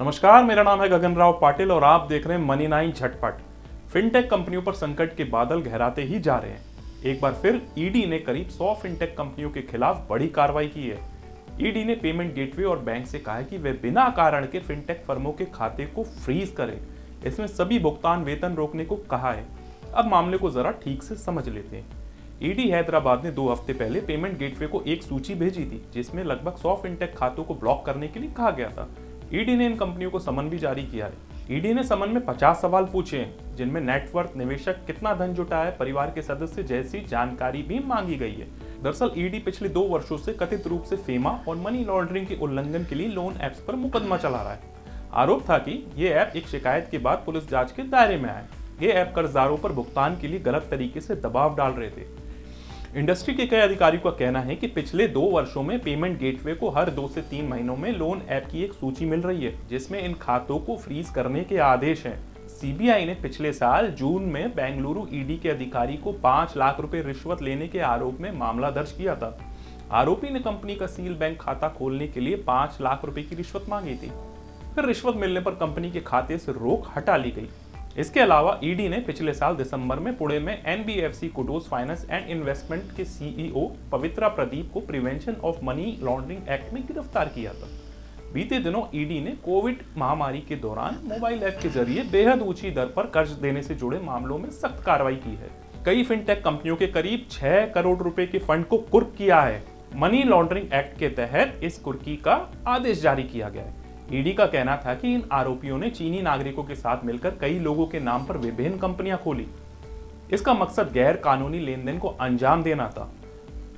नमस्कार, मेरा नाम है गगन राव पाटिल और आप देख रहे हैं मनी नाइन झटपट। फिनटेक कंपनियों पर संकट के बादल गहराते ही जा रहे हैं। एक बार फिर ईडी ने करीब 100 फिनटेक कंपनियों के खिलाफ बड़ी कार्रवाई की है। ईडी ने पेमेंट गेटवे और बैंक से कहा है कि वे बिना कारण के फिनटेक फर्मों के खाते को फ्रीज करें। इसमें सभी भुगतान वेतन रोकने को कहा है। अब मामले को जरा ठीक से समझ लेते हैं। ईडी हैदराबाद ने दो हफ़्ते पहले पेमेंट गेटवे को एक सूची भेजी थी, जिसमें लगभग 100 फिनटेक खातों को ब्लॉक करने के लिए कहा गया था। ईडी ने इन कंपनियों को समन भी जारी किया है। ईडी ने समन में 50 सवाल पूछे हैं, जिनमें नेटवर्थ निवेशक कितना धन जुटा है, परिवार के सदस्य जैसी जानकारी भी मांगी गई है। दरअसल, ईडी पिछले दो वर्षों से कथित रूप से फेमा और मनी लॉन्ड्रिंग के उल्लंघन के लिए लोन एप्स पर मुकदमा चला रहा है। आरोप था कि ये ऐप एक शिकायत के बाद पुलिस जाँच के दायरे में आए ये ऐप कर्जदारों पर भुगतान के लिए गलत तरीके से दबाव डाल रहे थे। इंडस्ट्री के कई अधिकारियों का कहना है कि पिछले दो वर्षों में पेमेंट गेटवे को हर दो से तीन महीनों में लोन ऐप की एक सूची मिल रही है, जिसमें इन खातों को फ्रीज करने के आदेश हैं। सीबीआई ने पिछले साल जून में बेंगलुरु ईडी के अधिकारी को पाँच लाख रुपए रिश्वत लेने के आरोप में मामला दर्ज किया था। आरोपी ने कंपनी का सील बैंक खाता खोलने के लिए पाँच लाख रुपए की रिश्वत मांगी थी। फिर रिश्वत मिलने पर कंपनी के खाते से रोक हटा ली गई। इसके अलावा ईडी ने पिछले साल दिसंबर में पुणे में NBFC Kudos finance and investment के सीईओ पवित्रा प्रदीप को prevention of money laundering act में गिरफ़्तार किया था। बीते दिनों ईडी ने कोविड महामारी के दौरान मोबाइल ऐप के ज़रिए बेहद ऊँची दर पर कर्ज देने से जुड़े मामलों में सख्त कार्रवाई की है। कई फिनटेक कंपनियों के करीब छह करोड़ रुपए के फंड को कुर्क किया है। मनी लॉन्ड्रिंग एक्ट के तहत इस कुर्की का आदेश जारी किया गया है। ईडी का कहना था कि इन आरोपियों ने चीनी नागरिकों के साथ मिलकर कई लोगों के नाम पर विभिन्न कंपनियाँ खोली। इसका मकसद गैर कानूनी लेन देन को अंजाम देना था।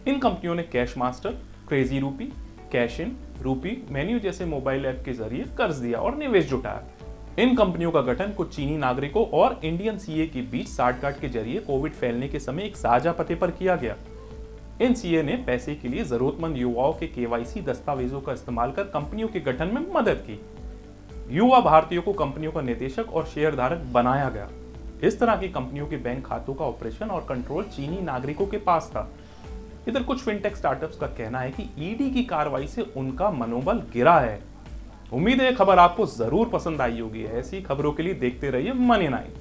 इन कंपनियों ने cash master, crazy rupee, cash in, rupee, menu जैसे मोबाइल ऐप के ज़रिए कर्ज दिया और निवेश जुटाया। इन कंपनियों का गठन कुछ चीनी नागरिकों और इंडियन सीए के बीच साठगांठ के ज़रिए कोविड फैलने के समय एक साझा पते पर किया गया। इन सीए ने पैसे के लिए जरूरतमंद युवाओं के केवाईसी दस्तावेजों का इस्तेमाल कर कंपनियों के गठन में मदद की। युवा भारतीयों को कंपनियों का निदेशक और शेयरधारक बनाया गया। इस तरह की कंपनियों के बैंक खातों का ऑपरेशन और कंट्रोल चीनी नागरिकों के पास था। इधर कुछ फिनटेक स्टार्टअप्स का कहना है कि ईडी की कार्रवाई से उनका मनोबल गिरा है। उम्मीद है खबर आपको ज़रूर पसंद आई होगी। ऐसी खबरों के लिए देखते रहिए मनी नाइन